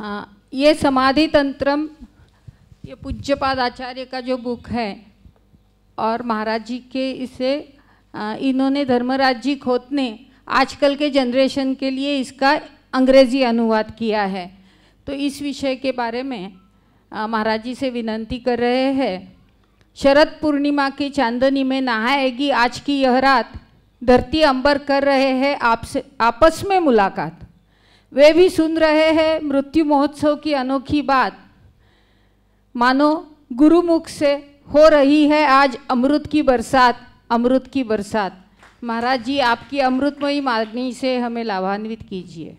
हाँ, ये समाधि तंत्रम, ये पूज्यपाद आचार्य का जो बुक है, और महाराज जी के इसे इन्होंने धर्मराज जी खोत ने आजकल के जनरेशन के लिए इसका अंग्रेज़ी अनुवाद किया है। तो इस विषय के बारे में महाराज जी से विनंती कर रहे हैं। शरद पूर्णिमा की चांदनी में नहाएगी, आज की यह रात धरती अंबर कर रहे हैं आपसे, आपस में मुलाकात। वे भी सुन रहे हैं मृत्यु महोत्सव की अनोखी बात। मानो गुरुमुख से हो रही है आज अमृत की बरसात, अमृत की बरसात। महाराज जी, आपकी अमृतमयी मागनी से हमें लाभान्वित कीजिए।